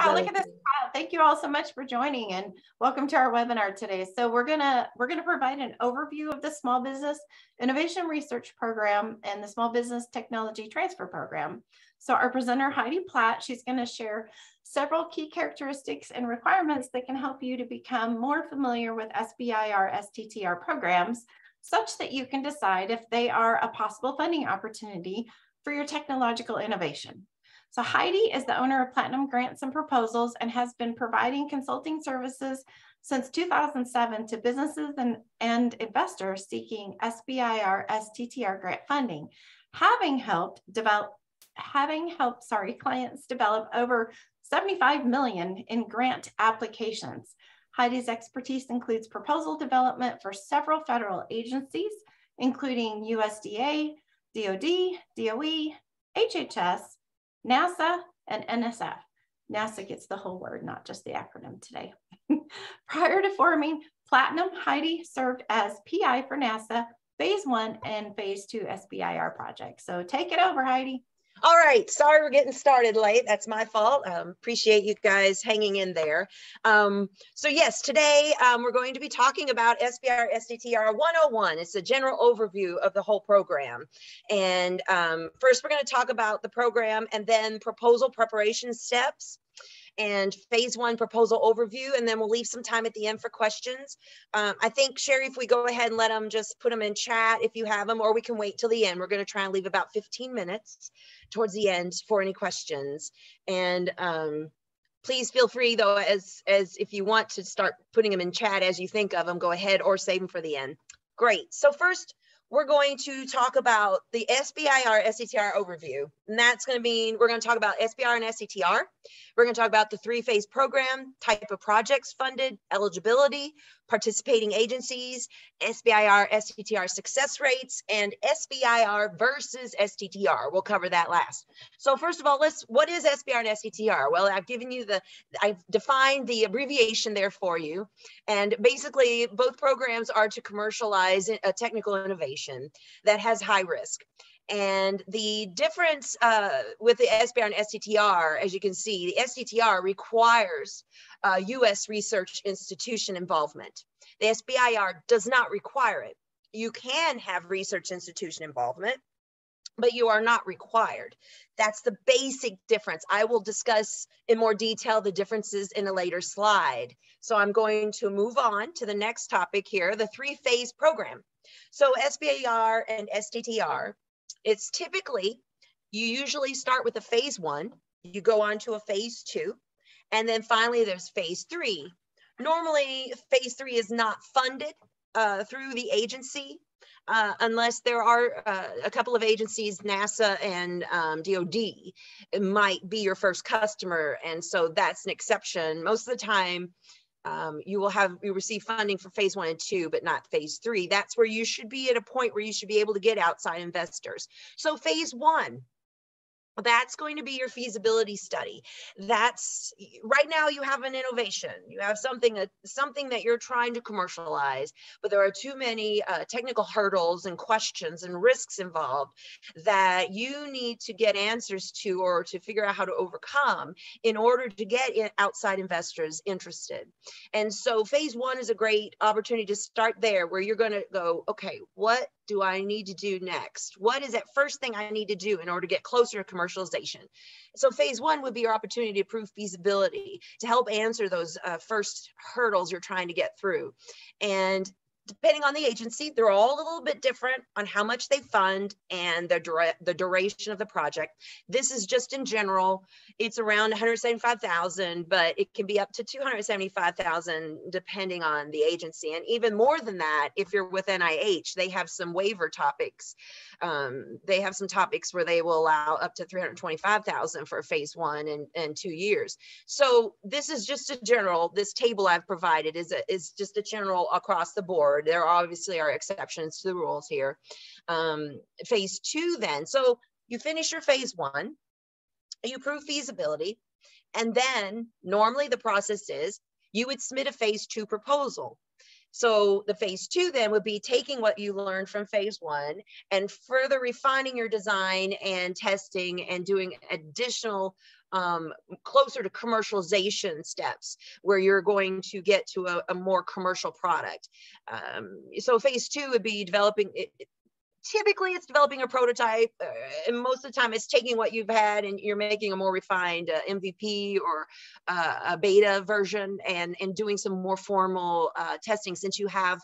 Wow, look at this. Wow, thank you all so much for joining and welcome to our webinar today. So we're gonna we're gonna provide an overview of the Small Business Innovation Research Program and the Small Business Technology Transfer Program. So our presenter Heidi Platt, she's gonna share several key characteristics and requirements that can help you to become more familiar with SBIR STTR programs such that you can decide if they are a possible funding opportunity for your technological innovation. So Heidi is the owner of Platinum Grants and Proposals and has been providing consulting services since 2007 to businesses and, and investors seeking SBIR STTR grant funding, having helped develop having helped sorry clients develop over 75 million in grant applications. Heidi's expertise includes proposal development for several federal agencies, including USDA, DOD, DOE, HHS, NASA, and NSF. NASA gets the whole word, not just the acronym today. Prior to forming Platinum, Heidi served as PI for NASA Phase 1 and Phase 2 SBIR projects. So take it over, Heidi. All right, sorry we're getting started late. That's my fault. Um, appreciate you guys hanging in there. Um, so yes, today um, we're going to be talking about SBIR STTR 101. It's a general overview of the whole program. And um, first we're going to talk about the program and then proposal preparation steps and phase one proposal overview, and then we'll leave some time at the end for questions. Um, I think, Sherry, if we go ahead and let them just put them in chat if you have them, or we can wait till the end. We're going to try and leave about 15 minutes towards the end for any questions. And um, please feel free though, as, as if you want to start putting them in chat as you think of them, go ahead or save them for the end. Great. So first, we're going to talk about the SBIR STTR overview. And that's going to mean we're going to talk about SBIR and STTR. We're going to talk about the three phase program, type of projects funded, eligibility, participating agencies, SBIR, STTR success rates, and SBIR versus STTR. We'll cover that last. So first of all, let's, what is SBIR and STTR? Well, I've given you the, I've defined the abbreviation there for you. And basically both programs are to commercialize a technical innovation that has high risk. And the difference uh, with the SBIR and STTR, as you can see, the STTR requires uh, US research institution involvement. The SBIR does not require it. You can have research institution involvement, but you are not required. That's the basic difference. I will discuss in more detail the differences in a later slide. So I'm going to move on to the next topic here, the three phase program. So SBIR and STTR it's typically, you usually start with a phase one, you go on to a phase two, and then finally there's phase three. Normally, phase three is not funded uh, through the agency uh, unless there are uh, a couple of agencies, NASA and um, DOD, might be your first customer. And so that's an exception. Most of the time, um, you will have you receive funding for phase one and two, but not phase three. That's where you should be at a point where you should be able to get outside investors. So phase one, that's going to be your feasibility study. That's right now you have an innovation. You have something that something that you're trying to commercialize but there are too many uh, technical hurdles and questions and risks involved that you need to get answers to or to figure out how to overcome in order to get outside investors interested. And so phase one is a great opportunity to start there where you're going to go okay what do I need to do next? What is that first thing I need to do in order to get closer to commercialization? So phase one would be your opportunity to prove feasibility to help answer those uh, first hurdles you're trying to get through. And depending on the agency, they're all a little bit different on how much they fund and the, dura- the duration of the project. This is just in general, it's around 175,000, but it can be up to 275,000 depending on the agency. And even more than that, if you're with NIH, they have some waiver topics. Um, they have some topics where they will allow up to 325,000 for phase one and, and two years. So this is just a general, this table I've provided is, a, is just a general across the board There obviously are exceptions to the rules here. Um, phase two then, so you finish your phase one, you prove feasibility, and then normally the process is you would submit a phase two proposal. So the phase two then would be taking what you learned from phase one and further refining your design and testing and doing additional um, closer to commercialization steps where you're going to get to a, a more commercial product. Um, so phase two would be developing, it, typically it's developing a prototype uh, and most of the time it's taking what you've had and you're making a more refined uh, mvp or uh, a beta version and and doing some more formal uh, testing since you have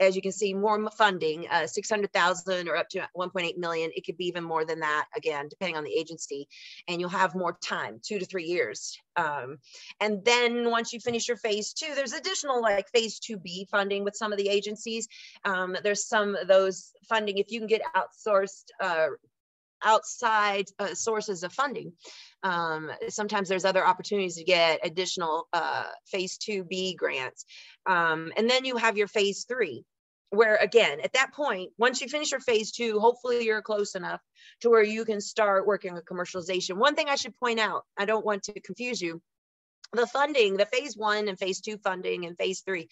as you can see, more funding, uh, 600,000 or up to 1.8 million. It could be even more than that, again, depending on the agency. And you'll have more time, two to three years. Um, and then once you finish your phase two, there's additional like phase 2B funding with some of the agencies. Um, there's some of those funding, if you can get outsourced uh, outside uh, sources of funding. Um, sometimes there's other opportunities to get additional uh, phase 2B grants. Um, and then you have your phase three, where again, at that point, once you finish your phase two, hopefully you're close enough to where you can start working on commercialization. One thing I should point out, I don't want to confuse you, the funding, the phase one and phase two funding and phase three,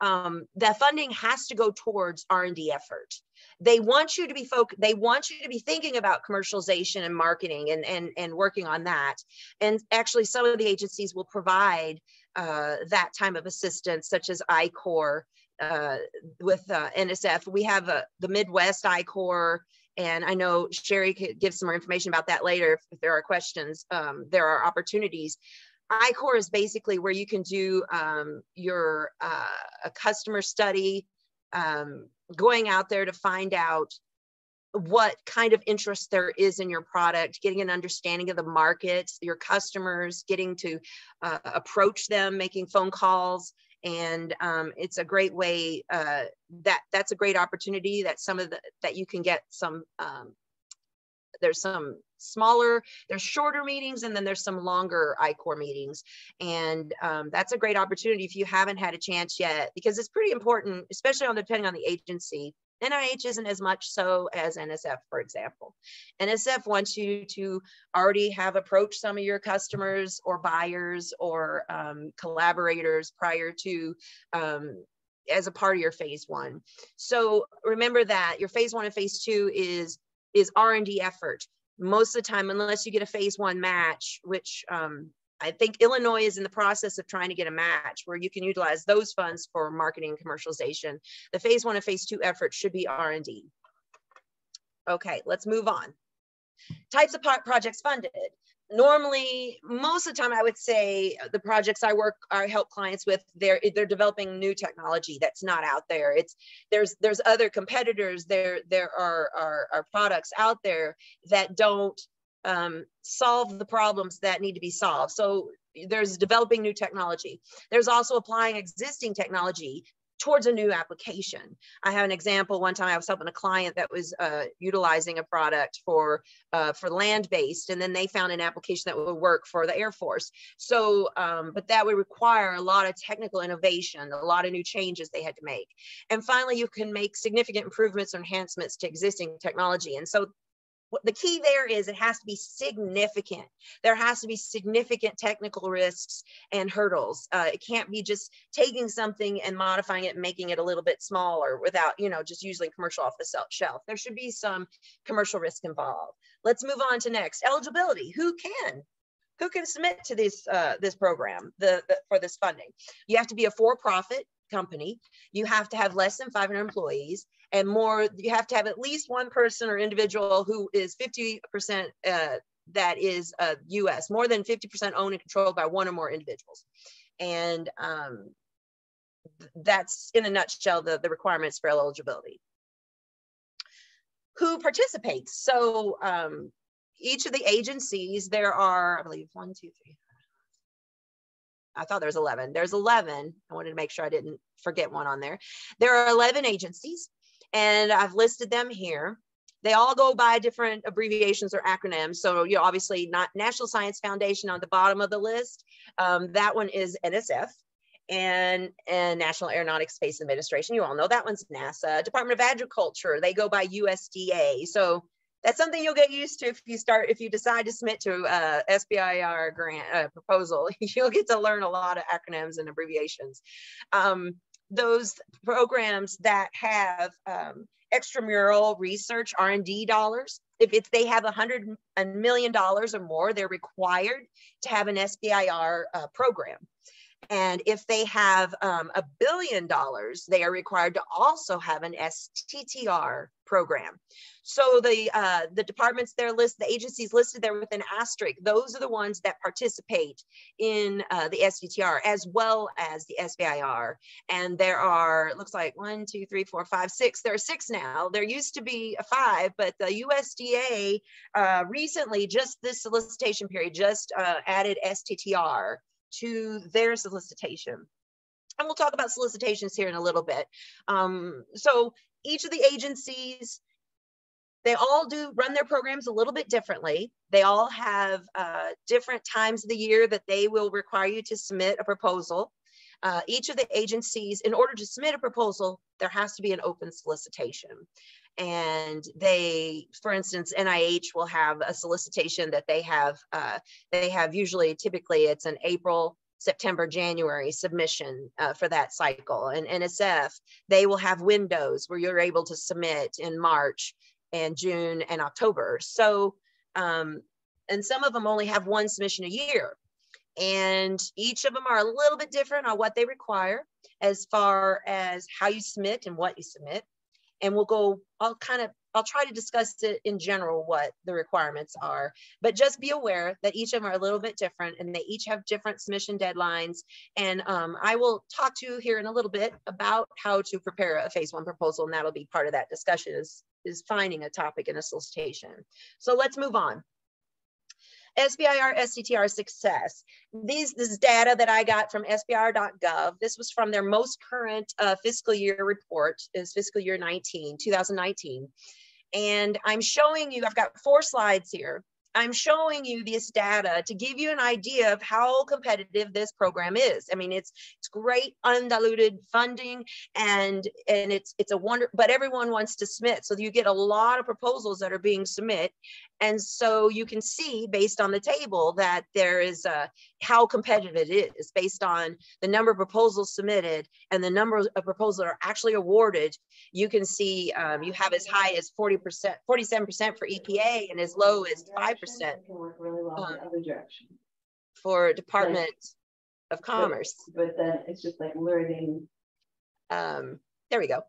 um, the funding has to go towards R&D effort. They want you to be folk they want you to be thinking about commercialization and marketing and and and working on that. And actually some of the agencies will provide uh, that time of assistance such as I-Corps uh, with uh, nsf we have a, the midwest I-Corps and i know sherry could give some more information about that later if, if there are questions um, there are opportunities I-Corps is basically where you can do um, your uh, a customer study um, going out there to find out what kind of interest there is in your product, getting an understanding of the market, your customers, getting to uh, approach them, making phone calls. And um, it's a great way uh, that that's a great opportunity that some of the that you can get some um, there's some smaller, there's shorter meetings, and then there's some longer I-Corps meetings. And um, that's a great opportunity if you haven't had a chance yet, because it's pretty important, especially on depending on the agency. NIH isn't as much so as NSF, for example. NSF wants you to already have approached some of your customers or buyers or um, collaborators prior to um, as a part of your phase one. So remember that your phase one and phase two is is R&D effort. Most of the time, unless you get a phase one match, which um, I think Illinois is in the process of trying to get a match where you can utilize those funds for marketing and commercialization. The phase one and phase two effort should be R&D. Okay, let's move on. Types of projects funded normally most of the time i would say the projects i work i help clients with they're they're developing new technology that's not out there. It's there's there's other competitors there there are are, are products out there that don't um, solve the problems that need to be solved. So there's developing new technology. There's also applying existing technology towards a new application. I have an example. One time I was helping a client that was uh, utilizing a product for uh, for land based, and then they found an application that would work for the Air Force. So, um, but that would require a lot of technical innovation, a lot of new changes they had to make. And finally, you can make significant improvements or enhancements to existing technology. And so the key there is it has to be significant. There has to be significant technical risks and hurdles. Uh, it can't be just taking something and modifying it and making it a little bit smaller without, you know, just using commercial off the shelf. There should be some commercial risk involved. Let's move on to next eligibility. Who can? Who can submit to this uh, this program the, the for this funding? You have to be a for-profit company. You have to have less than 500 employees and more, you have to have at least one person or individual who is 50% uh, that is uh, US, more than 50% owned and controlled by one or more individuals. And um, that's in a nutshell the, the requirements for eligibility. Who participates? So um, each of the agencies, there are, I believe, one, two, three, I thought there was 11. There's 11. I wanted to make sure I didn't forget one on there. There are 11 agencies and I've listed them here. They all go by different abbreviations or acronyms. So, you know, obviously not National Science Foundation on the bottom of the list. Um, that one is NSF and, and National Aeronautics Space Administration. You all know that one's NASA. Department of Agriculture, they go by USDA. So that's something you'll get used to if you start, if you decide to submit to a SBIR grant proposal, you'll get to learn a lot of acronyms and abbreviations. Um, those programs that have um, extramural research R&D dollars if it's they have a hundred million dollars or more, they're required to have an SBIR uh, program. And if they have um, a billion dollars, they are required to also have an STTR program. So the uh, the departments there list, the agencies listed there with an asterisk, those are the ones that participate in uh, the STTR as well as the SBIR. And there are, looks like one, two, three, four, five, six. There are six now. There used to be a five, but the USDA uh, recently, just this solicitation period, just uh, added STTR to their solicitation. And we'll talk about solicitations here in a little bit. Um, so each of the agencies, they all do run their programs a little bit differently. They all have uh, different times of the year that they will require you to submit a proposal. Uh, each of the agencies, in order to submit a proposal, there has to be an open solicitation and they for instance nih will have a solicitation that they have uh, they have usually typically it's an april september january submission uh, for that cycle. And nsf they will have windows where you're able to submit in march and june and october. So um, and some of them only have one submission a year. And each of them are a little bit different on what they require as far as how you submit and what you submit and we'll go, I'll kind of, I'll try to discuss it in general what the requirements are, but just be aware that each of them are a little bit different and they each have different submission deadlines. And um, I will talk to you here in a little bit about how to prepare a phase one proposal and that'll be part of that discussion is, is finding a topic in a solicitation. So let's move on. SBIR STTR success. These this is data that I got from SBIR.gov. This was from their most current uh, fiscal year report, is fiscal year 19, 2019. And I'm showing you, I've got four slides here. I'm showing you this data to give you an idea of how competitive this program is. I mean, it's it's great undiluted funding and and it's it's a wonder, but everyone wants to submit. So you get a lot of proposals that are being submit. And so you can see based on the table that there is a, how competitive it is based on the number of proposals submitted and the number of proposals that are actually awarded. You can see um, you have as high as 40%, 47% for EPA and as low as 5% really well um, the other direction. for Department but, of Commerce. But, but, then it's just like learning. Um, there we go.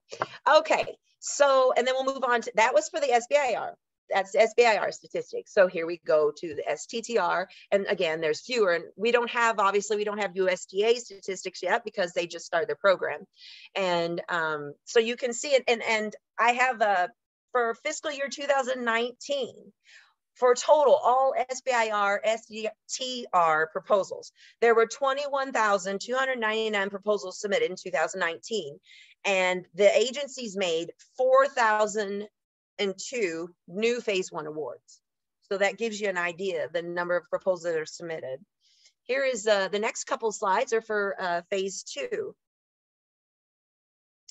Okay. So, and then we'll move on to, that was for the SBIR that's SBIR statistics. So here we go to the STTR. And again, there's fewer. And we don't have, obviously, we don't have USDA statistics yet because they just started their program. And um, so you can see it. And, and I have a, for fiscal year 2019, for total all SBIR, STTR proposals, there were 21,299 proposals submitted in 2019 and the agencies made 4,000 and two new phase one awards. So that gives you an idea the number of proposals that are submitted. Here is uh, the next couple slides are for uh, phase two.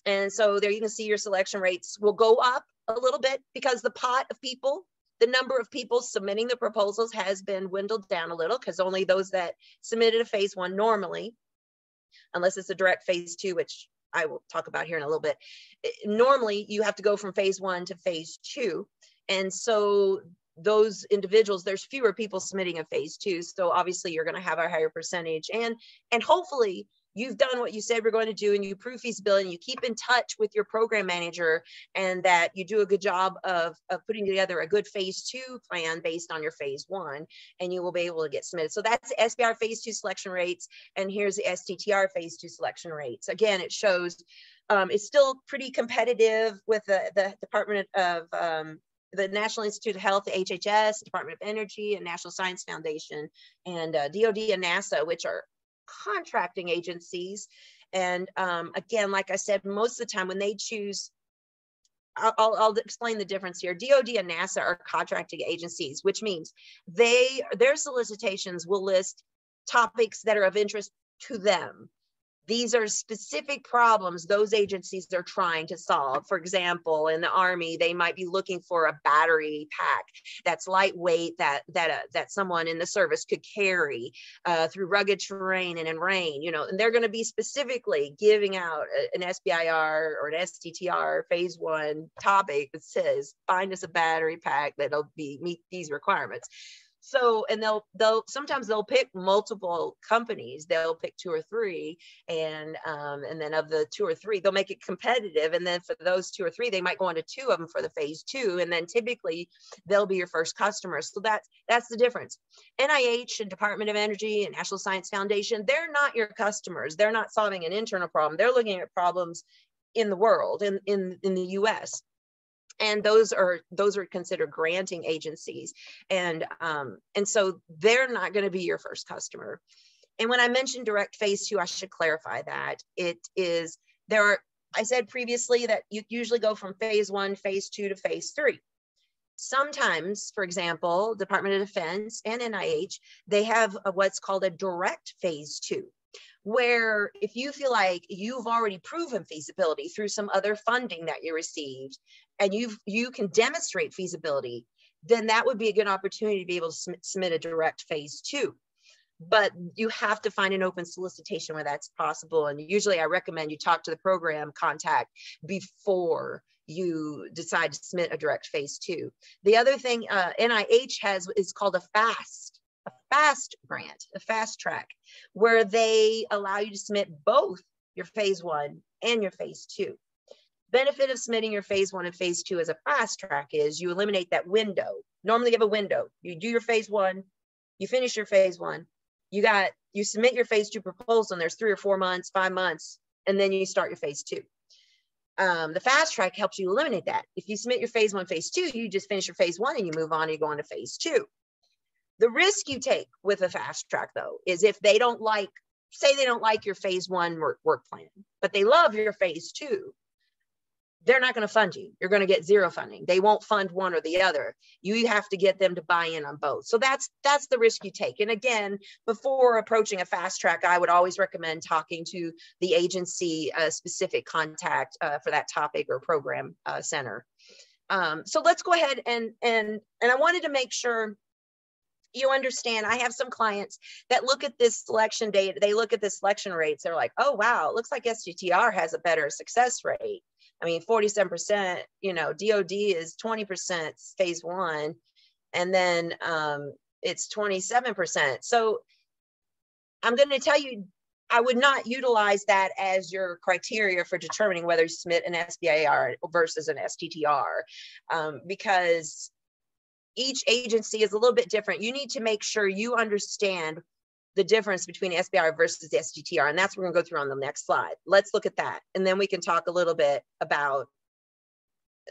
And so there you can see your selection rates will go up a little bit because the pot of people, the number of people submitting the proposals has been dwindled down a little because only those that submitted a phase one normally, unless it's a direct phase two, which I will talk about here in a little bit. Eh, normally, you have to go from phase one to phase two. And so those individuals, there's fewer people submitting a phase two. So obviously you're going to have a higher percentage. And, and hopefully you've done what you said we're going to do and you prove feasibility and you keep in touch with your program manager and that you do a good job of, of putting together a good phase two plan based on your phase one and you will be able to get submitted. So that's SBR phase two selection rates and here's the STTR phase two selection rates. Again, it shows um, it's still pretty competitive with the, the Department of um, the National Institute of Health, HHS, Department of Energy, and National Science Foundation, and uh, DoD and NASA, which are contracting agencies. And um, again, like I said, most of the time when they choose, I'll, I'll, explain the difference here. DoD and NASA are contracting agencies, which means they their solicitations will list topics that are of interest to them. These are specific problems those agencies are trying to solve. For example, in the Army, they might be looking for a battery pack that's lightweight that that uh, that someone in the service could carry uh, through rugged terrain and in rain. You know, and they're going to be specifically giving out an SBIR or an STTR phase one topic that says find us a battery pack that'll be meet these requirements so and they'll they'll sometimes they'll pick multiple companies. They'll pick two or three and um, and then of the two or three they'll make it competitive and then for those two or three they might go into two of them for the phase two and then typically they'll be your first customers. So that's that's the difference. Nih and department of energy and national science foundation they're not your customers. They're not solving an internal problem. They're looking at problems in the world in in, in the us and those are those are considered granting agencies. And um, and so they're not going to be your first customer. And when i mentioned direct phase two i should clarify that. It is there are i said previously that you usually go from phase one phase two to phase three. Sometimes for example department of defense and nih they have a, what's called a direct phase two where if you feel like you've already proven feasibility through some other funding that you received and you you can demonstrate feasibility then that would be a good opportunity to be able to submit a direct phase two. But you have to find an open solicitation where that's possible. And usually i recommend you talk to the program contact before you decide to submit a direct phase two. The other thing uh, nih has is called a fast a fast grant, a fast track, where they allow you to submit both your phase one and your phase two. Benefit of submitting your phase one and phase two as a fast track is you eliminate that window. Normally you have a window. You do your phase one, you finish your phase one, you got, you submit your phase two proposal and there's three or four months, five months, and then you start your phase two. Um, the fast track helps you eliminate that. If you submit your phase one, phase two, you just finish your phase one and you move on, and you go on to phase two. The risk you take with a fast track, though, is if they don't like, say they don't like your phase one work, work plan, but they love your phase two, they're not going to fund you. You're going to get zero funding. They won't fund one or the other. You have to get them to buy in on both. So that's that's the risk you take. And again, before approaching a fast track, I would always recommend talking to the agency uh, specific contact uh, for that topic or program uh, center. Um, so let's go ahead and and and I wanted to make sure you understand i have some clients that look at this selection data they look at the selection rates they're like oh wow it looks like sttr has a better success rate i mean 47% you know dod is 20% phase one and then um, it's 27% so i'm going to tell you I would not utilize that as your criteria for determining whether you submit an SBIR versus an STTR um, because each agency is a little bit different. You need to make sure you understand the difference between SBIR versus STTR. And that's what we're gonna go through on the next slide. Let's look at that. And then we can talk a little bit about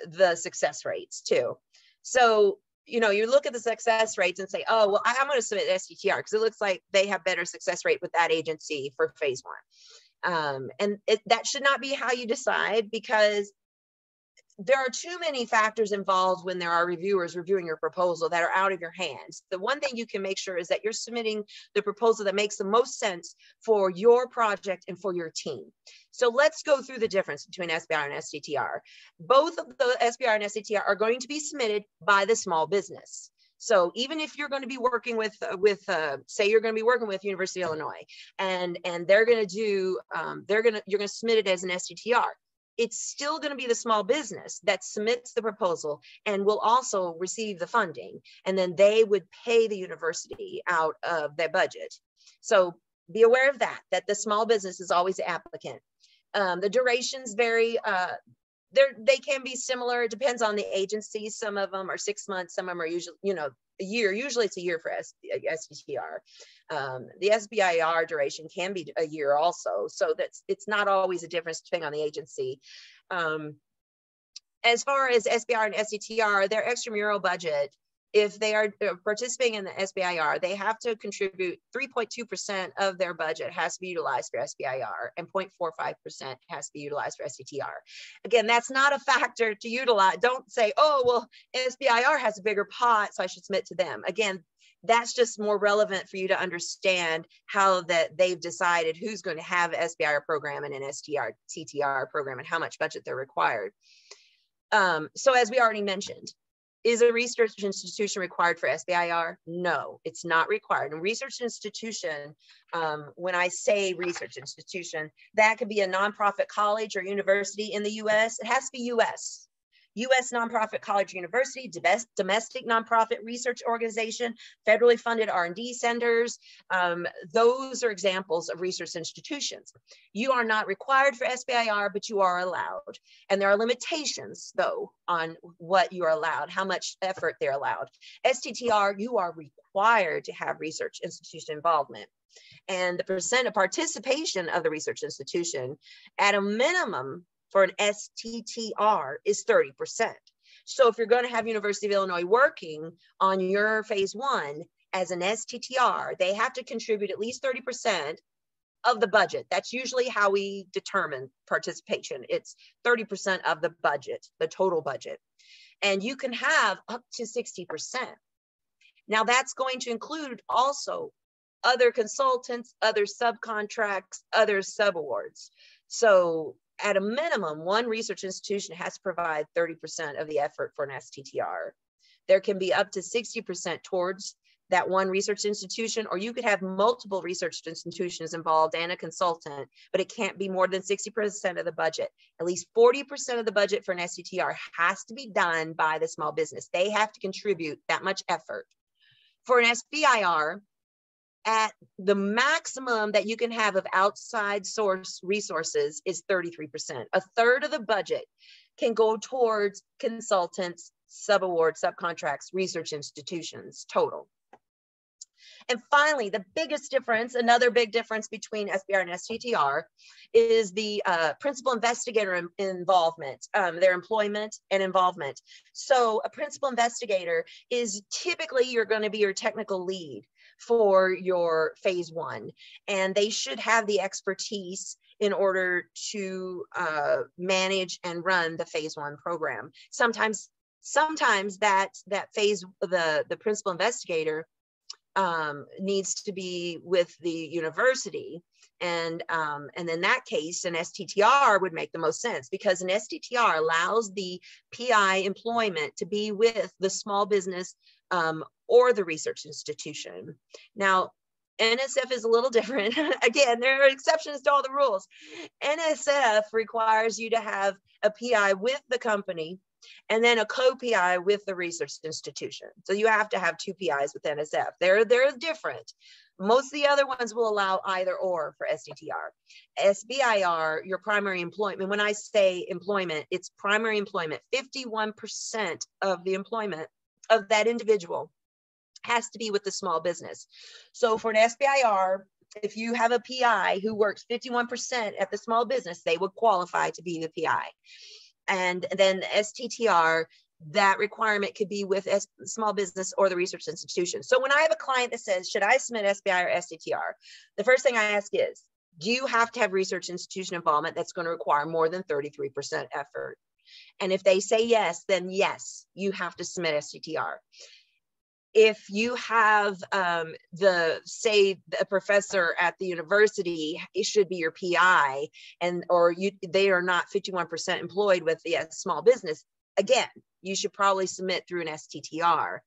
the success rates too. So, you know, you look at the success rates and say, oh, well, I'm gonna submit STTR because it looks like they have better success rate with that agency for phase one. Um, and it, that should not be how you decide because there are too many factors involved when there are reviewers reviewing your proposal that are out of your hands. The one thing you can make sure is that you're submitting the proposal that makes the most sense for your project and for your team. So let's go through the difference between SBIR and STTR. Both of the SBIR and STTR are going to be submitted by the small business. So even if you're going to be working with with uh, say you're going to be working with University of Illinois and and they're going to do um, they're going to you're going to submit it as an STTR it's still going to be the small business that submits the proposal and will also receive the funding. And then they would pay the university out of their budget. So be aware of that, that the small business is always the applicant. Um, the durations vary. Uh, they can be similar. It depends on the agency. Some of them are six months. Some of them are usually, you know, a year. Usually it's a year for STTR. Um, the SBIR duration can be a year also. So that's it's not always a difference depending on the agency. Um, as far as SBIR and STTR, their extramural budget if they are uh, participating in the SBIR, they have to contribute 3.2% of their budget has to be utilized for SBIR and 0.45% has to be utilized for STTR. Again, that's not a factor to utilize. Don't say, oh, well, SBIR has a bigger pot, so I should submit to them. Again, that's just more relevant for you to understand how that they've decided who's going to have SBIR program and an STR TTR program and how much budget they're required. Um, so as we already mentioned, is a research institution required for SBIR? No, it's not required. And research institution, um, when I say research institution, that could be a nonprofit college or university in the US. It has to be US. U.S. nonprofit college university, domestic nonprofit research organization, federally funded R&D centers. Um, those are examples of research institutions. You are not required for SBIR, but you are allowed. And there are limitations, though, on what you are allowed, how much effort they're allowed. STTR, you are required to have research institution involvement and the percent of participation of the research institution at a minimum for an STTR is 30%. So if you're going to have University of Illinois working on your phase one as an STTR, they have to contribute at least 30% of the budget. That's usually how we determine participation. It's 30% of the budget, the total budget. And you can have up to 60%. Now that's going to include also other consultants, other subcontracts, other subawards. So at a minimum, one research institution has to provide 30% of the effort for an STTR. There can be up to 60% towards that one research institution, or you could have multiple research institutions involved and a consultant, but it can't be more than 60% of the budget. At least 40% of the budget for an STTR has to be done by the small business. They have to contribute that much effort. For an SBIR, at the maximum that you can have of outside source resources is 33%. A third of the budget can go towards consultants, subaward, subcontracts, research institutions total. And finally, the biggest difference, another big difference between SBIR and STTR is the uh, principal investigator involvement, um, their employment and involvement. So a principal investigator is typically you're going to be your technical lead for your phase one. And they should have the expertise in order to uh, manage and run the phase one program. Sometimes, sometimes that that phase the the principal investigator um, needs to be with the university. And, um, and in that case, an STTR would make the most sense because an STTR allows the PI employment to be with the small business um, or the research institution. Now, NSF is a little different. Again, there are exceptions to all the rules. NSF requires you to have a PI with the company and then a co-PI with the research institution. So you have to have two PIs with NSF. They're, they're different. Most of the other ones will allow either or for STTR. SBIR, your primary employment, when I say employment, it's primary employment. 51% of the employment of that individual has to be with the small business. So for an SBIR, if you have a PI who works 51% at the small business, they would qualify to be the PI. And then STTR, that requirement could be with a small business or the research institution. So when I have a client that says, should I submit SBI or STTR? The first thing I ask is, do you have to have research institution involvement that's going to require more than 33% effort? And if they say yes, then yes, you have to submit STTR. If you have um, the say a professor at the university, it should be your PI, and or you they are not 51% employed with the small business. Again, you should probably submit through an STTR.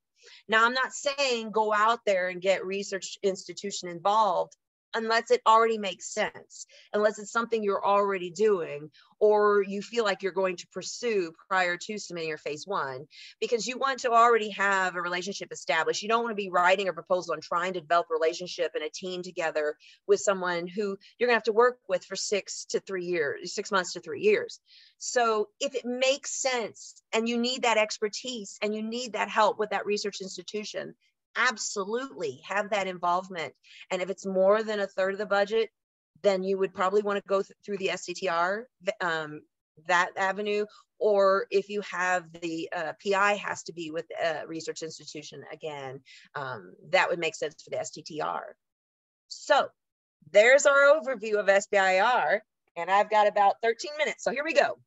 Now, I'm not saying go out there and get research institution involved unless it already makes sense, unless it's something you're already doing, or you feel like you're going to pursue prior to submitting your phase one, because you want to already have a relationship established. You don't want to be writing a proposal and trying to develop a relationship and a team together with someone who you're going to have to work with for six to three years, six months to three years. So if it makes sense and you need that expertise and you need that help with that research institution, absolutely have that involvement. And if it's more than a third of the budget, then you would probably want to go th through the STTR, um, that avenue, or if you have the uh, PI has to be with a research institution again, um, that would make sense for the STTR. So there's our overview of SBIR, and I've got about 13 minutes. So here we go.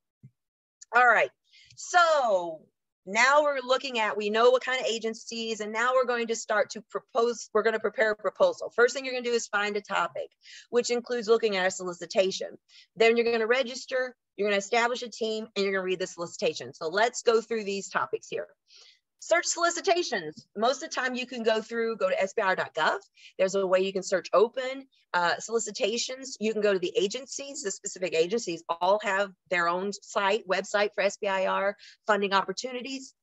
All right. So now we're looking at we know what kind of agencies and now we're going to start to propose we're going to prepare a proposal. First thing you're going to do is find a topic which includes looking at a solicitation. Then you're going to register you're going to establish a team and you're going to read the solicitation. So let's go through these topics here search solicitations. Most of the time you can go through go to sbir.gov there's a way you can search open uh, solicitations. You can go to the agencies. The specific agencies all have their own site website for sbir funding opportunities.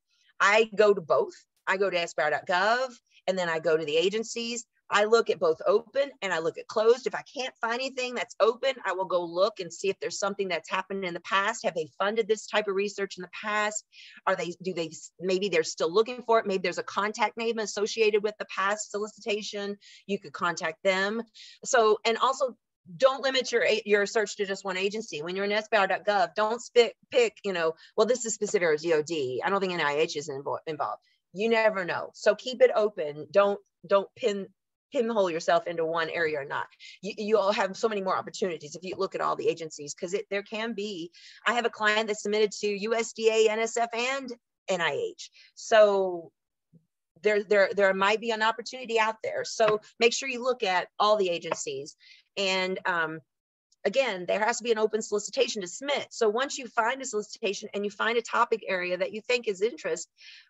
I go to both. I go to sbir.gov and then i go to the agencies I look at both open and I look at closed. If I can't find anything that's open, I will go look and see if there's something that's happened in the past. Have they funded this type of research in the past? Are they, do they, maybe they're still looking for it. Maybe there's a contact name associated with the past solicitation. You could contact them. So, and also don't limit your your search to just one agency. When you're in SBIR.gov, don't pick, pick, you know, well, this is specific or DOD. I don't think NIH is involved. You never know. So keep it open. Don't don't pin pinhole yourself into one area or not. You, you all have so many more opportunities if you look at all the agencies because it there can be. I have a client that submitted to USDA, NSF, and NIH. So there, there, there might be an opportunity out there. So make sure you look at all the agencies. And um, again, there has to be an open solicitation to submit. So once you find a solicitation and you find a topic area that you think is interest,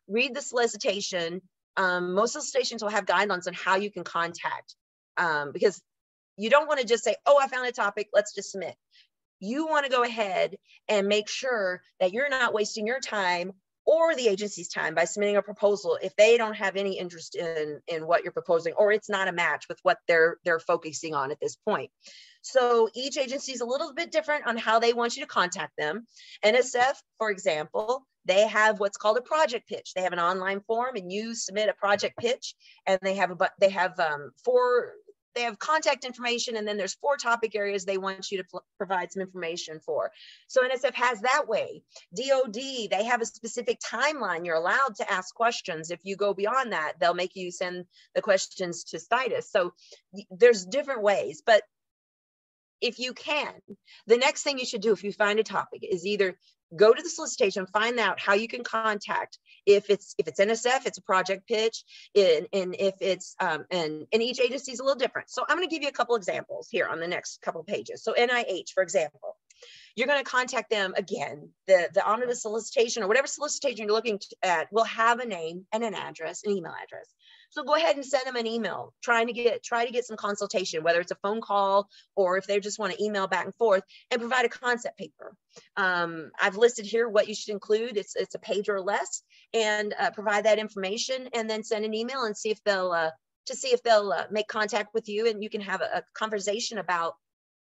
read the solicitation, um, most stations will have guidelines on how you can contact um, because you don't want to just say, oh, I found a topic, let's just submit. You want to go ahead and make sure that you're not wasting your time or the agency's time by submitting a proposal if they don't have any interest in in what you're proposing or it's not a match with what they're they're focusing on at this point so each agency is a little bit different on how they want you to contact them nsf for example they have what's called a project pitch. They have an online form, and you submit a project pitch, and they have a but they have um, four they have contact information and then there's four topic areas they want you to provide some information for so nsf has that way dod they have a specific timeline you're allowed to ask questions if you go beyond that they'll make you send the questions to SITIS. so there's different ways but if you can the next thing you should do if you find a topic is either go to the solicitation find out how you can contact if it's if it's nsf it's a project pitch and, and if it's um, and, and each agency is a little different. So i'm going to give you a couple examples here on the next couple pages. So nih for example you're going to contact them again. The the omnibus solicitation or whatever solicitation you're looking at will have a name and an address an email address so go ahead and send them an email, trying to get try to get some consultation, whether it's a phone call or if they just want to email back and forth, and provide a concept paper. Um, I've listed here what you should include. It's it's a page or less, and uh, provide that information, and then send an email and see if they'll uh, to see if they'll uh, make contact with you, and you can have a, a conversation about,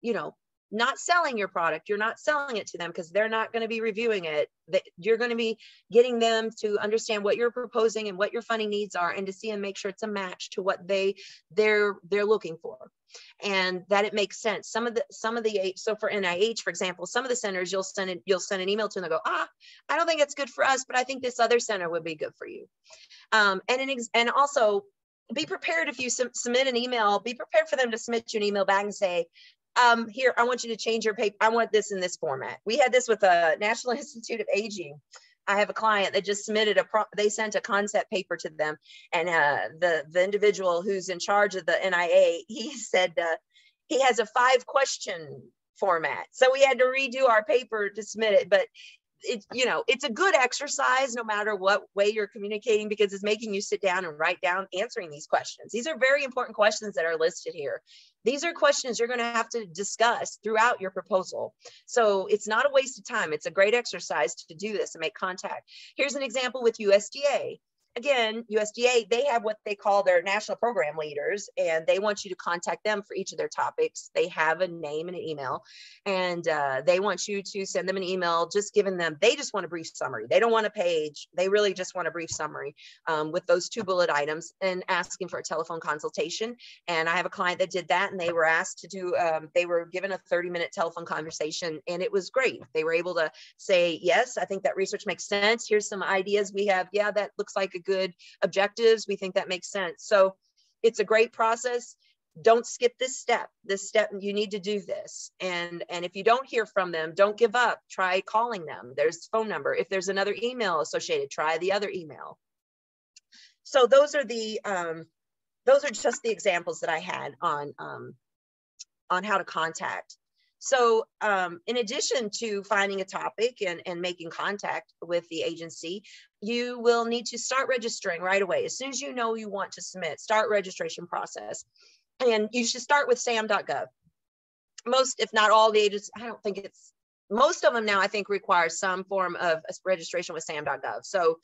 you know, not selling your product you're not selling it to them because they're not going to be reviewing it. That you're going to be getting them to understand what you're proposing and what your funding needs are and to see and make sure it's a match to what they they're they're looking for and that it makes sense. Some of the some of the so for nih for example some of the centers you'll send it you'll send an email to and go ah i don't think it's good for us but i think this other center would be good for you. Um, and an and also be prepared if you submit an email be prepared for them to submit you an email back and say um, here, I want you to change your paper. I want this in this format. We had this with the National Institute of Aging. I have a client that just submitted a pro they sent a concept paper to them and uh, the the individual who's in charge of the NIA he said uh, he has a five question format so we had to redo our paper to submit it but it's you know it's a good exercise no matter what way you're communicating because it's making you sit down and write down answering these questions. These are very important questions that are listed here. These are questions you're going to have to discuss throughout your proposal. So it's not a waste of time. It's a great exercise to do this and make contact. Here's an example with usda again, USDA, they have what they call their national program leaders, and they want you to contact them for each of their topics. They have a name and an email, and uh, they want you to send them an email just giving them, they just want a brief summary. They don't want a page. They really just want a brief summary um, with those two bullet items and asking for a telephone consultation. And I have a client that did that, and they were asked to do, um, they were given a 30 minute telephone conversation, and it was great. They were able to say, yes, I think that research makes sense. Here's some ideas we have. Yeah, that looks like a good objectives. We think that makes sense. So it's a great process. don't skip this step this step you need to do this and and if you don't hear from them don't give up try calling them there's phone number if there's another email associated try the other email so those are the um those are just the examples that i had on um on how to contact so um, in addition to finding a topic and, and making contact with the agency, you will need to start registering right away. As soon as you know you want to submit, start registration process and you should start with sam.gov. Most, if not all the agencies, I don't think it's, most of them now I think require some form of registration with sam.gov. So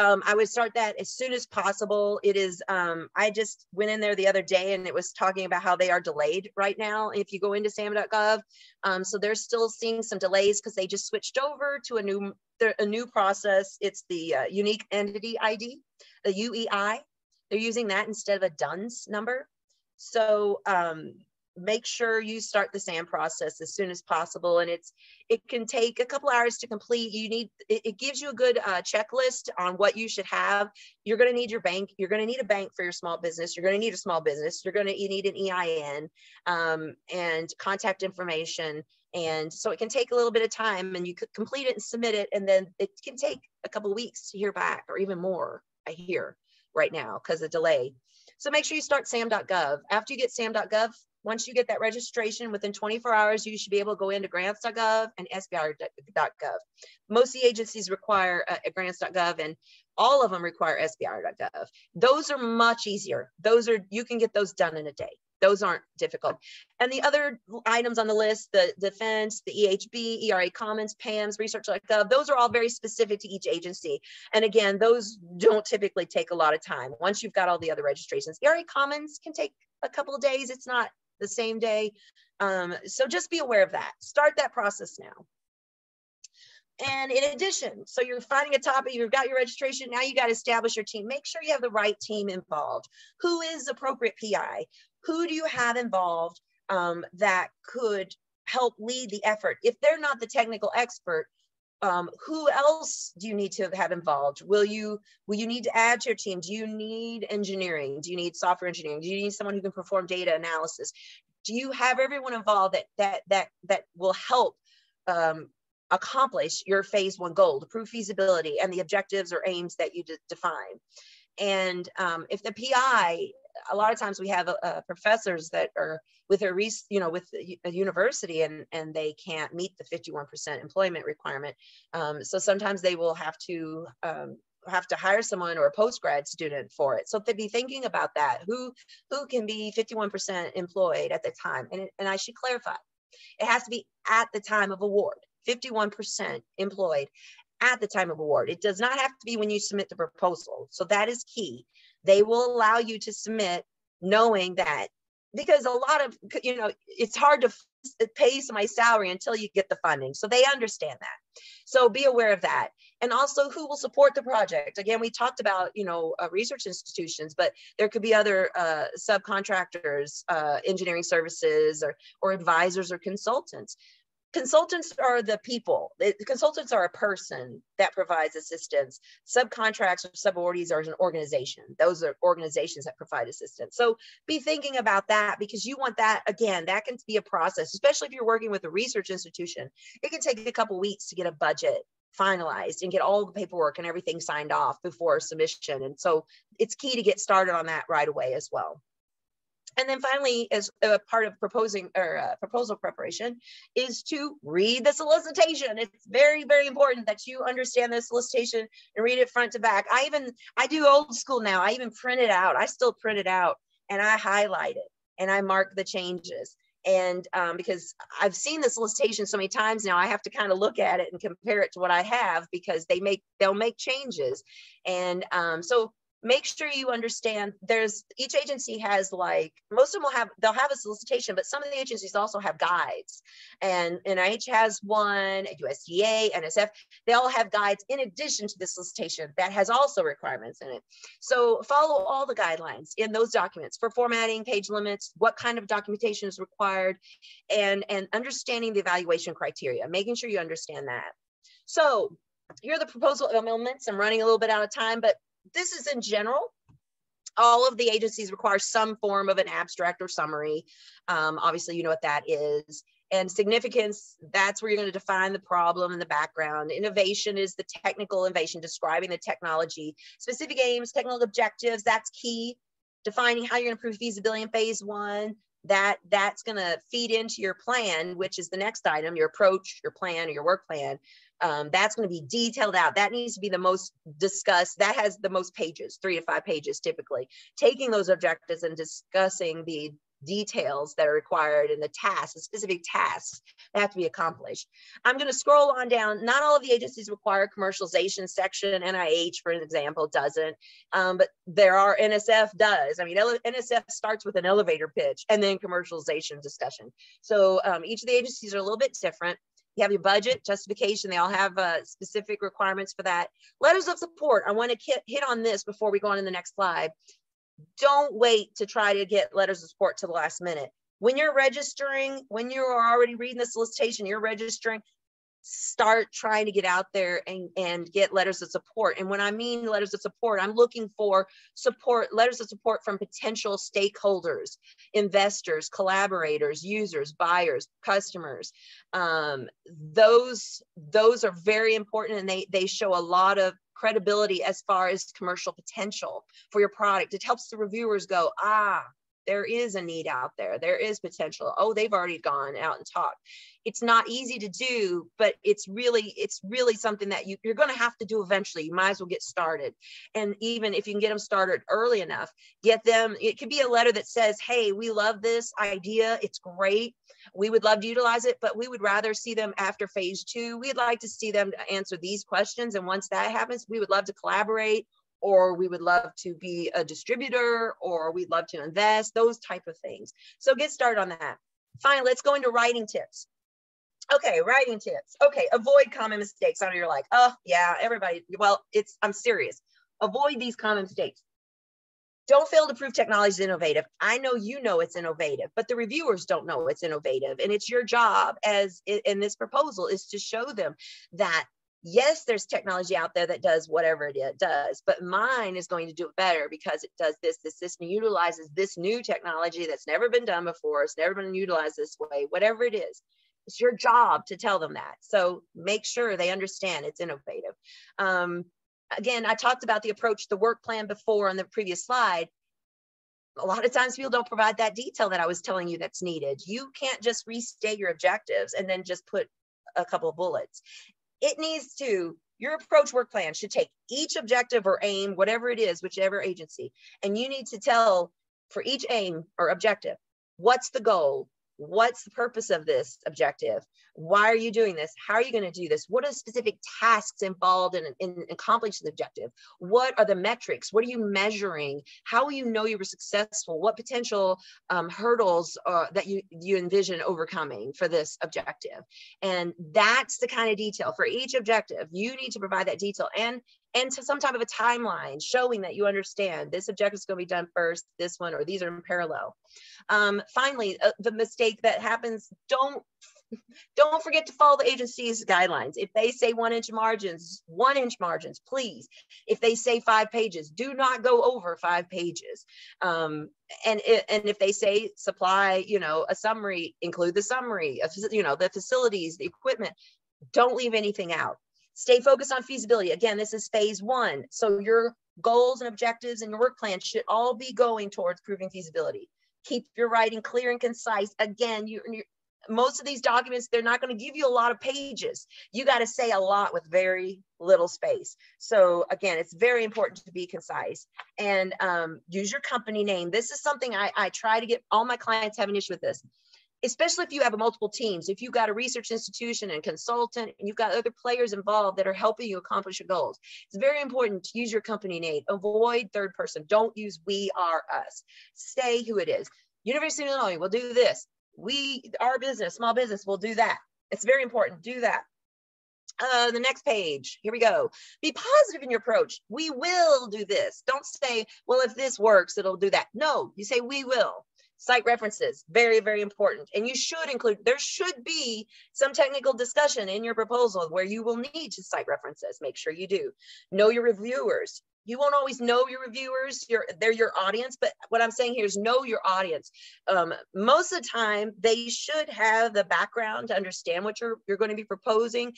um, I would start that as soon as possible. It is, um, I just went in there the other day and it was talking about how they are delayed right now. If you go into sam.gov, um, so they're still seeing some delays because they just switched over to a new, a new process. It's the uh, unique entity ID, the UEI. They're using that instead of a DUNS number. So um, make sure you start the SAM process as soon as possible. And it's it can take a couple hours to complete. You need it, it gives you a good uh, checklist on what you should have. You're going to need your bank. You're going to need a bank for your small business. You're going to need a small business. You're going to you need an EIN um, and contact information. And so it can take a little bit of time, and you could complete it and submit it, and then it can take a couple weeks to hear back, or even more. I hear right now because of delay. So make sure you start sam.gov. After you get sam.gov, once you get that registration within 24 hours, you should be able to go into grants.gov and sbir.gov. Most of the agencies require uh, grants.gov and all of them require sbir.gov. Those are much easier. Those are, you can get those done in a day those aren't difficult. And the other items on the list, the defense, the EHB, ERA Commons, PAMS, research.gov, those are all very specific to each agency. And again, those don't typically take a lot of time once you've got all the other registrations. ERA Commons can take a couple of days. It's not the same day. Um, so just be aware of that. Start that process now. And in addition, so you're finding a topic, you've got your registration, now you got to establish your team. Make sure you have the right team involved. Who is appropriate PI? who do you have involved um, that could help lead the effort? If they're not the technical expert, um, who else do you need to have involved? Will you will you need to add to your team? Do you need engineering? Do you need software engineering? Do you need someone who can perform data analysis? Do you have everyone involved that that that that will help um, accomplish your phase one goal, to prove feasibility and the objectives or aims that you define? And um, if the PI a lot of times we have uh, professors that are with a you know with a university and and they can't meet the 51% employment requirement. Um, so sometimes they will have to um, have to hire someone or a post grad student for it. So they'd be thinking about that. Who who can be 51% employed at the time? And, and i should clarify it has to be at the time of award 51% employed at the time of award. It does not have to be when you submit the proposal. So that is key they will allow you to submit knowing that because a lot of you know it's hard to pay my salary until you get the funding. So they understand that. So be aware of that. And also who will support the project? Again we talked about you know uh, research institutions but there could be other uh, subcontractors uh, engineering services or or advisors or consultants consultants are the people. The consultants are a person that provides assistance. Subcontracts or subordinates are an organization. Those are organizations that provide assistance. So be thinking about that because you want that again that can be a process especially if you're working with a research institution. It can take a couple weeks to get a budget finalized and get all the paperwork and everything signed off before submission. And so it's key to get started on that right away as well and then finally, as a part of proposing or uh, proposal preparation, is to read the solicitation. It's very, very important that you understand the solicitation and read it front to back. I even I do old school now. I even print it out. I still print it out and I highlight it and I mark the changes. And um, because I've seen the solicitation so many times now, I have to kind of look at it and compare it to what I have because they make they'll make changes. And um, so make sure you understand there's each agency has like most of them will have they'll have a solicitation but some of the agencies also have guides. And NIH has one USDA NSF they all have guides in addition to the solicitation that has also requirements in it. So follow all the guidelines in those documents for formatting page limits what kind of documentation is required and and understanding the evaluation criteria making sure you understand that. So here are the proposal elements i'm running a little bit out of time but this is in general. all of the agencies require some form of an abstract or summary. Um, obviously, you know what that is. And significance, that's where you're going to define the problem and the background. Innovation is the technical innovation, describing the technology. Specific aims, technical objectives, that's key. Defining how you're going to improve feasibility in phase one. That that's going to feed into your plan, which is the next item, your approach, your plan, or your work plan um, that's going to be detailed out. That needs to be the most discussed. That has the most pages, three to five pages typically. Taking those objectives and discussing the details that are required and the tasks, the specific tasks that have to be accomplished. I'm going to scroll on down. Not all of the agencies require commercialization section. NIH, for example, doesn't, um, but there are NSF does. I mean, NSF starts with an elevator pitch and then commercialization discussion. So um, each of the agencies are a little bit different. You have your budget, justification. They all have uh, specific requirements for that. Letters of support. I want to hit on this before we go on to the next slide. Don't wait to try to get letters of support to the last minute. When you're registering, when you are already reading the solicitation, you're registering, start trying to get out there and, and get letters of support. And when I mean letters of support, I'm looking for support, letters of support from potential stakeholders, investors, collaborators, users, buyers, customers. Um, those, those are very important and they, they show a lot of credibility as far as commercial potential for your product. It helps the reviewers go, ah, there is a need out there. There is potential. Oh, they've already gone out and talked. It's not easy to do, but it's really, it's really something that you, you're going to have to do eventually. You might as well get started. And even if you can get them started early enough, get them, it could be a letter that says, Hey, we love this idea. It's great. We would love to utilize it, but we would rather see them after phase two. We'd like to see them answer these questions. And once that happens, we would love to collaborate or we would love to be a distributor or we'd love to invest those type of things. So get started on that. Fine let's go into writing tips. Okay writing tips. Okay avoid common mistakes i know you're like oh yeah everybody well it's i'm serious. Avoid these common mistakes. Don't fail to prove technology is innovative. I know you know it's innovative, but the reviewers don't know it's innovative. And it's your job as in this proposal is to show them that yes, there's technology out there that does whatever it does, but mine is going to do it better because it does this, this, this, and utilizes this new technology that's never been done before. It's never been utilized this way, whatever it is. It's your job to tell them that. So make sure they understand it's innovative. Um, again, I talked about the approach, the work plan before on the previous slide. A lot of times people don't provide that detail that I was telling you that's needed. You can't just restate your objectives and then just put a couple of bullets it needs to your approach work plan should take each objective or aim whatever it is whichever agency and you need to tell for each aim or objective what's the goal what's the purpose of this objective? Why are you doing this? How are you going to do this? What are the specific tasks involved in, in, accomplishing the objective? What are the metrics? What are you measuring? How will you know you were successful? What potential um, hurdles uh, that you you envision overcoming for this objective? And that's the kind of detail. For each objective you need to provide that detail and and to some type of a timeline showing that you understand this objective is going to be done first, this one, or these are in parallel. Um, finally, uh, the mistake that happens, don't don't forget to follow the agency's guidelines. If they say one inch margins, one inch margins, please. If they say five pages, do not go over five pages. Um, and, and if they say supply, you know, a summary, include the summary of, you know, the facilities, the equipment, don't leave anything out. Stay focused on feasibility. Again, this is phase one. So your goals and objectives and your work plan should all be going towards proving feasibility. Keep your writing clear and concise. Again, you, most of these documents, they're not going to give you a lot of pages. You got to say a lot with very little space. So again, it's very important to be concise and um, use your company name. This is something I, I try to get all my clients have an issue with this especially if you have multiple teams, if you've got a research institution and consultant, and you've got other players involved that are helping you accomplish your goals, it's very important to use your company name. Avoid third person. Don't use we are us. Say who it is. University of Illinois will do this. We, our business, small business, will do that. It's very important. Do that. Uh, the next page, here we go. Be positive in your approach. We will do this. Don't say, well, if this works, it'll do that. No, you say, we will Cite references, very, very important. And you should include, there should be some technical discussion in your proposal where you will need to cite references. Make sure you do. Know your reviewers. You won't always know your reviewers, your, they're your audience, but what I'm saying here is know your audience. Um, most of the time, they should have the background to understand what you're, you're going to be proposing,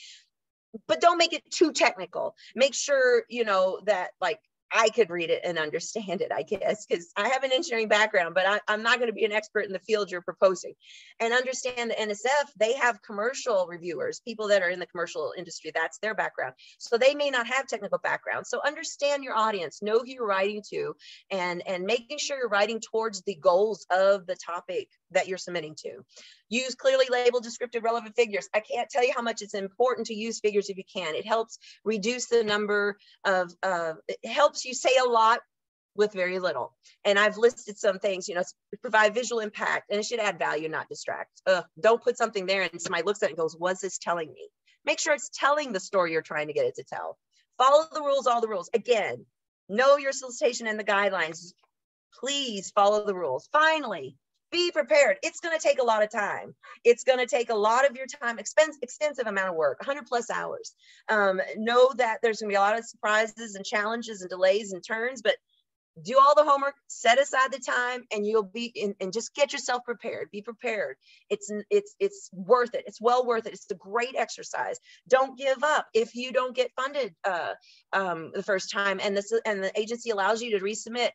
but don't make it too technical. Make sure, you know, that like I could read it and understand it, I guess, because I have an engineering background, but I, am not going to be an expert in the field you're proposing. And understand the NSF, they have commercial reviewers, people that are in the commercial industry, that's their background. So they may not have technical background. So understand your audience, know who you're writing to, and, and making sure you're writing towards the goals of the topic that you're submitting to. Use clearly labeled descriptive relevant figures. I can't tell you how much it's important to use figures if you can. It helps reduce the number of, uh, it helps you say a lot with very little. And I've listed some things, you know, provide visual impact and it should add value, not distract. Uh, don't put something there and somebody looks at it and goes, what's this telling me? Make sure it's telling the story you're trying to get it to tell. Follow the rules, all the rules. Again, know your solicitation and the guidelines. Please follow the rules. Finally, be prepared. It's going to take a lot of time. It's going to take a lot of your time, expense, extensive amount of work, 100 plus hours. Um, know that there's going to be a lot of surprises and challenges and delays and turns, but do all the homework, set aside the time, and you'll be in, and just get yourself prepared. Be prepared. It's it's it's worth it. It's well worth it. It's a great exercise. Don't give up if you don't get funded uh, um, the first time, and this and the agency allows you to resubmit.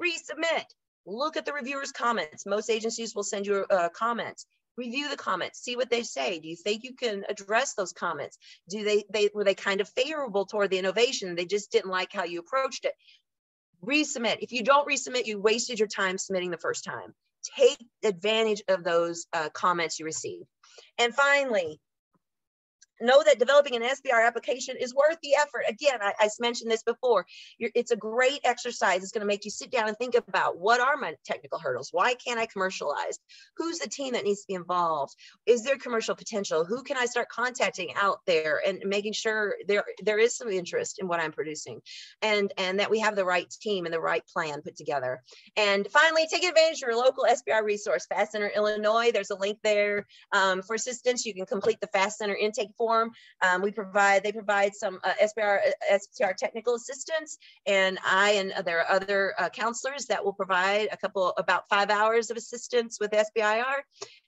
Resubmit look at the reviewers comments. Most agencies will send you a, a comment. Review the comments. See what they say. Do you think you can address those comments? Do they they were they kind of favorable toward the innovation? They just didn't like how you approached it. Resubmit. If you don't resubmit you wasted your time submitting the first time. Take advantage of those uh, comments you receive and finally know that developing an SBIR application is worth the effort. Again, I, I mentioned this before. You're, it's a great exercise. It's going to make you sit down and think about what are my technical hurdles? Why can't I commercialize? Who's the team that needs to be involved? Is there commercial potential? Who can I start contacting out there and making sure there there is some interest in what I'm producing, and and that we have the right team and the right plan put together. And finally, take advantage of your local SBIR resource, Fast Center Illinois. There's a link there um, for assistance. You can complete the Fast Center intake form form. Um, we provide, they provide some uh, SBIR, uh, SBIR technical assistance, and I and there are other uh, counselors that will provide a couple, about five hours of assistance with SBIR.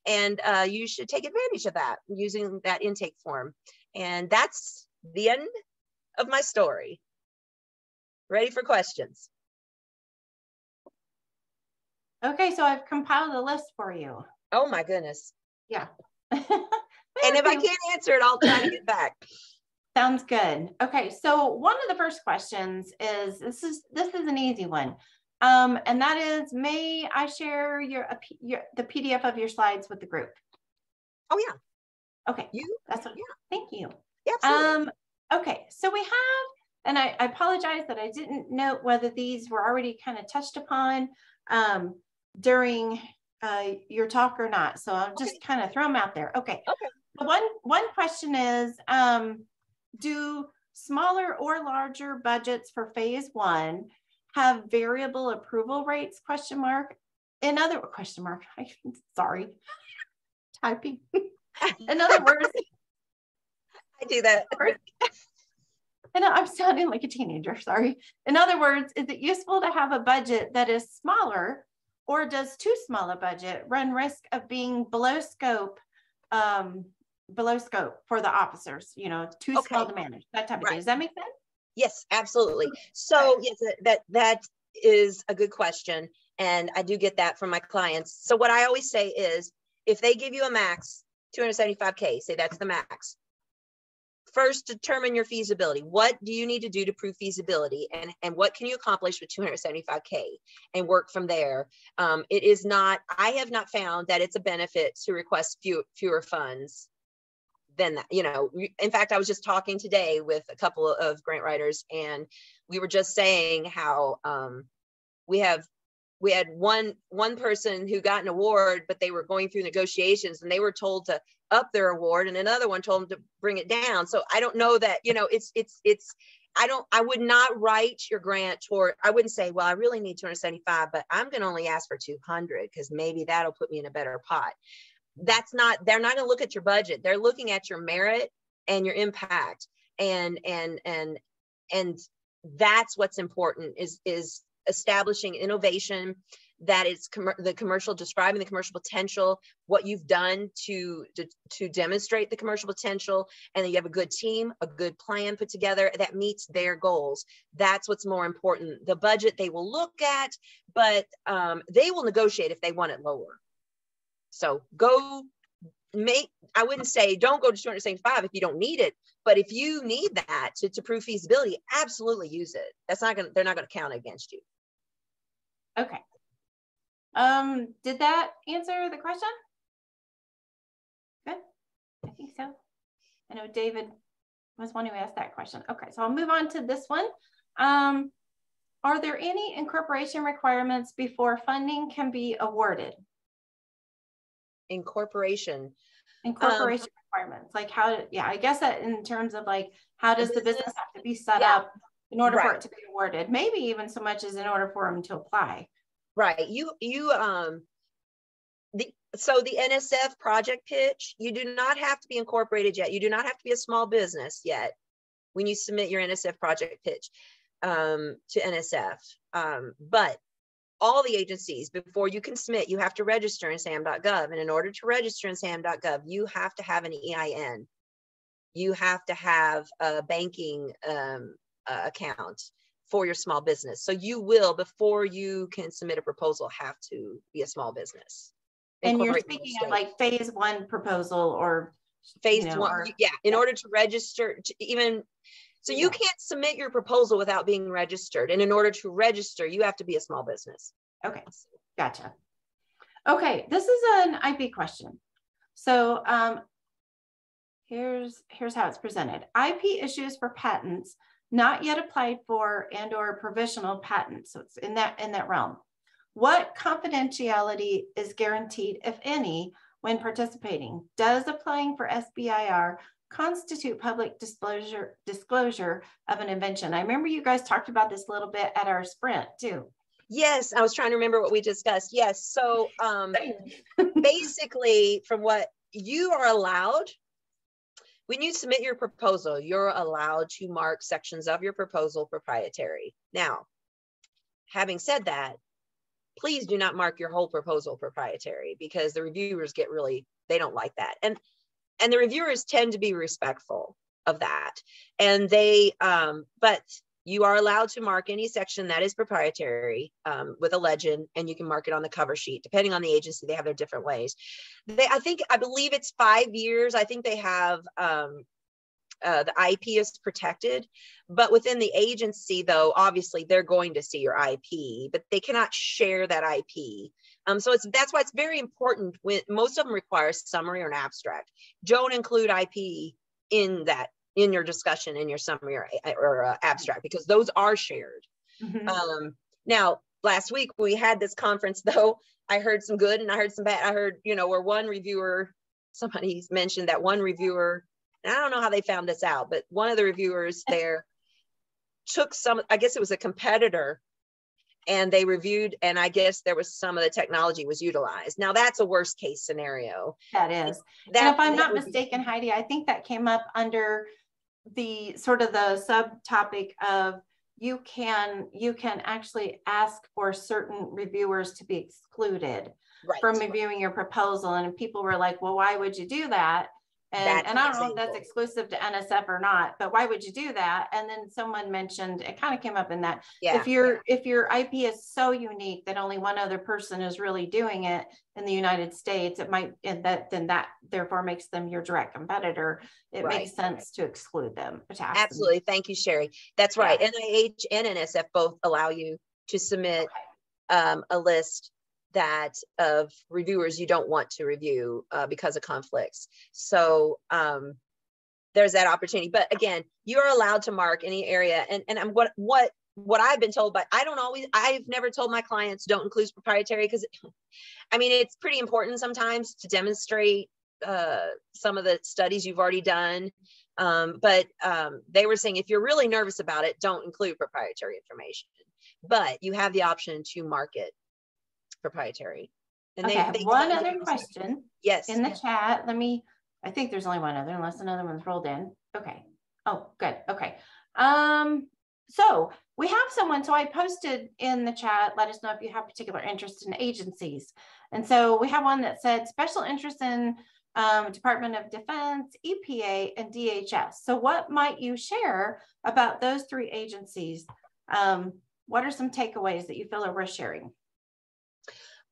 And uh, you should take advantage of that using that intake form. And that's the end of my story. Ready for questions? Okay, so I've compiled a list for you. Oh my goodness. Yeah. and if I can't answer it, I'll try to get back. Sounds good. Okay, so one of the first questions is this is this is an easy one, um, and that is, may I share your, your the PDF of your slides with the group? Oh yeah. Okay. You? That's what. Yeah. Thank you. Yeah. Absolutely. Um. Okay. So we have, and I, I apologize that I didn't note whether these were already kind of touched upon um, during uh, your talk or not. So I'll just okay. kind of throw them out there. Okay. Okay one one question is um, do smaller or larger budgets for phase one have variable approval rates question mark? In other question mark I, sorry. Typing. In other words i do that. And i'm sounding like a teenager sorry. In other words is it useful to have a budget that is smaller or does too small a budget run risk of being below scope um, below scope for the officers, you know, too okay. small to manage, that type of right. thing. Does that make sense? Yes, absolutely. So yes, that that is a good question. And I do get that from my clients. So what I always say is if they give you a max 275K, say that's the max. First, determine your feasibility. What do you need to do to prove feasibility and, and what can you accomplish with 275K and work from there? Um, it is not, I have not found that it's a benefit to request few, fewer funds than that you know in fact i was just talking today with a couple of grant writers and we were just saying how um, we have we had one one person who got an award but they were going through negotiations and they were told to up their award and another one told them to bring it down so i don't know that you know it's it's it's I don't, I would not write your grant toward, I wouldn't say, well, I really need 275, but I'm going to only ask for 200 because maybe that'll put me in a better pot. That's not, they're not going to look at your budget. They're looking at your merit and your impact. And, and, and, and that's what's important is, is establishing innovation that is com- the commercial describing the commercial potential what you've done to, to to demonstrate the commercial potential and then you have a good team a good plan put together that meets their goals that's what's more important the budget they will look at but um, they will negotiate if they want it lower so go make i wouldn't say don't go to 275 if you don't need it but if you need that to, to prove feasibility absolutely use it that's not gonna they're not gonna count against you Okay. Um, did that answer the question? Good. I think so. I know David was one who asked that question. Okay, so I'll move on to this one. Um, are there any incorporation requirements before funding can be awarded? Incorporation. Incorporation um, requirements, like how, yeah, I guess that in terms of like, how does the business, the business have to be set yeah. up in order right. for it to be awarded? Maybe even so much as in order for them to apply. Right. You you um the so the NSF project pitch, you do not have to be incorporated yet. You do not have to be a small business yet when you submit your NSF project pitch um, to NSF. Um, but all the agencies, before you can submit, you have to register in SAM.gov. And in order to register in SAM.gov, you have to have an EIN. You have to have a banking um, uh, account for your small business. So you will, before you can submit a proposal, have to be a small business. And you're speaking of like phase one proposal or phase you know, one, or, yeah. In order to register, to even so, you can't submit your proposal without being registered. And in order to register, you have to be a small business. Okay, gotcha. Okay, this is an IP question. So um, here's here's how it's presented. IP issues for patents not yet applied for and or provisional patents. So it's in that in that realm. What confidentiality is guaranteed, if any, when participating? Does applying for SBIR constitute public disclosure disclosure of an invention? I remember you guys talked about this a little bit at our sprint too. Yes, I was trying to remember what we discussed. Yes, so um, basically, from what you are allowed when you submit your proposal, you're allowed to mark sections of your proposal proprietary. Now, having said that, please do not mark your whole proposal proprietary because the reviewers get really, they don't like that. And and the reviewers tend to be respectful of that. And they, um, but you are allowed to mark any section that is proprietary um, with a legend and you can mark it on the cover sheet depending on the agency they have their different ways they i think i believe it's five years i think they have um, uh, the ip is protected but within the agency though obviously they're going to see your ip but they cannot share that ip um, so it's that's why it's very important when most of them require a summary or an abstract. Don't include ip in that in your discussion in your summary or, or uh, abstract because those are shared. Mm-hmm. um, now last week we had this conference though. I heard some good and i heard some bad. I heard you know where one reviewer somebody mentioned that one reviewer and i don't know how they found this out but one of the reviewers there took some i guess it was a competitor and they reviewed and i guess there was some of the technology was utilized. Now that's a worst case scenario. That is. That, and if i'm not mistaken be- heidi i think that came up under the sort of the subtopic of you can you can actually ask for certain reviewers to be excluded right. from reviewing your proposal. And people were like well why would you do that and, and I don't know if that's exclusive to NSF or not, but why would you do that? And then someone mentioned it kind of came up in that yeah. if your if your IP is so unique that only one other person is really doing it in the United States, it might and that then that therefore makes them your direct competitor. It right. makes sense to exclude them. Absolutely. Them. Thank you, Sherry. That's right. Yeah. NIH and NSF both allow you to submit okay. um, a list that of reviewers you don't want to review uh, because of conflicts. So um, there's that opportunity. But again, you're allowed to mark any area. And and I'm what what what I've been told, but I don't always. I've never told my clients don't include proprietary because, I mean, it's pretty important sometimes to demonstrate uh, some of the studies you've already done. Um, but um, they were saying if you're really nervous about it, don't include proprietary information. But you have the option to market proprietary. And okay, they, they one other question. Yes. In the chat, let me, I think there's only one other unless another one's rolled in. Okay. Oh, good. Okay. Um, so we have someone, so I posted in the chat, let us know if you have particular interest in agencies. And so we have one that said special interest in um, Department of Defense, EPA, and DHS. So what might you share about those three agencies? Um, what are some takeaways that you feel are worth sharing?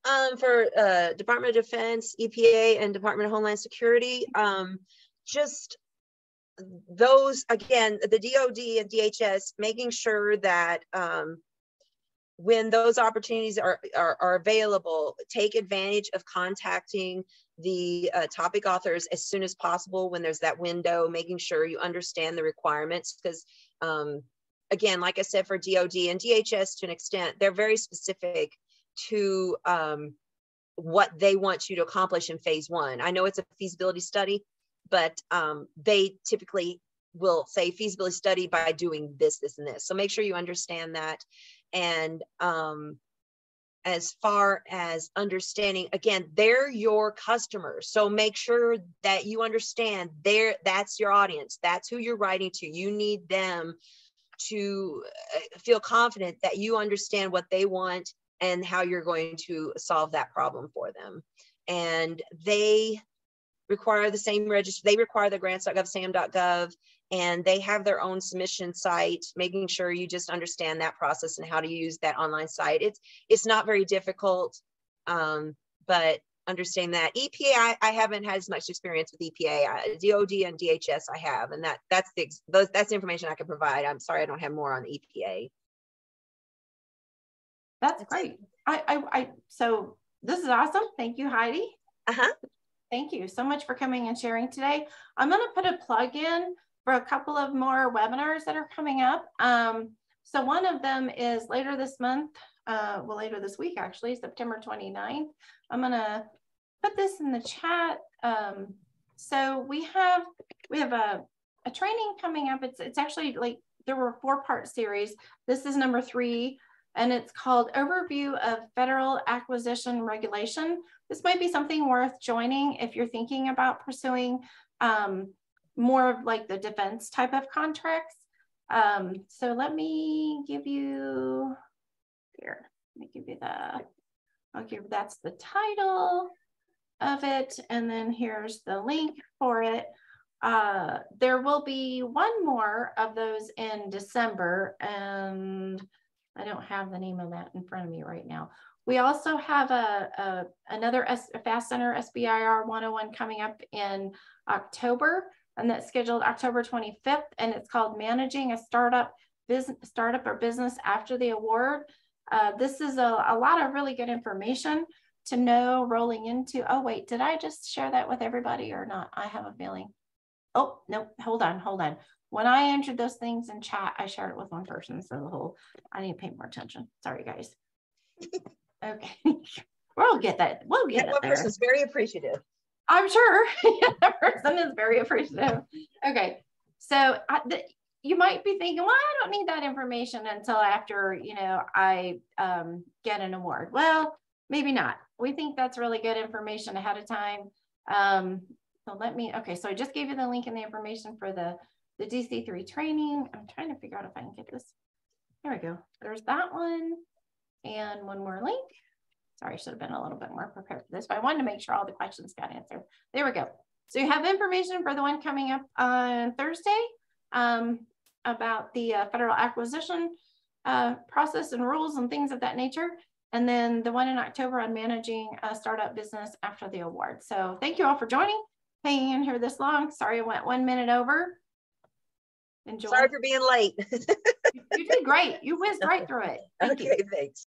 Um, for uh, Department of Defense, EPA, and Department of Homeland Security, um, just those again, the DoD and DHS, making sure that um, when those opportunities are, are, are, available, take advantage of contacting the uh, topic authors as soon as possible when there's that window, making sure you understand the requirements. Because um, again, like I said, for DOD and DHS to an extent, they're very specific to um, what they want you to accomplish in phase one. I know it's a feasibility study, but um, they typically will say feasibility study by doing this, this, and this. So make sure you understand that. And um, as far as understanding, again, they're your customers. So make sure that you understand there that's your audience. That's who you're writing to. You need them to uh, feel confident that you understand what they want and how you're going to solve that problem for them. And they require the same register, they require the grants.gov, sam.gov, and they have their own submission site, making sure you just understand that process and how to use that online site. It's, it's not very difficult, um, but understand that EPA, I, I, haven't had as much experience with EPA, DOD and DHS I have, and that that's the, those, that's the information I can provide. I'm sorry, I don't have more on EPA. That's great. I, I, I, so this is awesome. Thank you, Heidi. Uh-huh. Thank you so much for coming and sharing today. I'm going to put a plug in for a couple of more webinars that are coming up. Um, so one of them is later this month, uh, well, later this week, actually, September 29th. I'm going to put this in the chat. Um, so we have, we have a, a training coming up. It's, it's actually like, there were four part series. This is number three and it's called Overview of Federal Acquisition Regulation. This might be something worth joining if you're thinking about pursuing um, more of like the defense type of contracts. Um, so let me give you, here, let me give you the, I'll give, that's the title of it. And then here's the link for it. Uh, there will be one more of those in December and I don't have the name of that in front of me right now. We also have a, a another S, a Fast Center SBIR 101 coming up in October, and that's scheduled October 25th, and it's called Managing a Startup Business Startup or Business After the Award. Uh, this is a, a lot of really good information to know rolling into. Oh wait, did I just share that with everybody or not? I have a feeling. Oh no, hold on, hold on. When I entered those things in chat, I shared it with one person. So the whole, I need to pay more attention. Sorry, guys. okay. we'll get that. We'll get that one person's very appreciative. I'm sure that person is very appreciative. Okay. So I, the, you might be thinking, well, I don't need that information until after, you know, I um, get an award. Well, maybe not. We think that's really good information ahead of time. Um, so let me, okay, so I just gave you the link and the information for the the DC3 training. I'm trying to figure out if I can get this. There we go. There's that one and one more link. Sorry, I should have been a little bit more prepared for this, but I wanted to make sure all the questions got answered. There we go. So you have information for the one coming up on Thursday um, about the uh, federal acquisition uh, process and rules and things of that nature. And then the one in October on managing a startup business after the award. So thank you all for joining, hanging in here this long. Sorry I went one minute over. Enjoy. Sorry for being late. you did great. You whizzed right through it. Thank okay, you. thanks.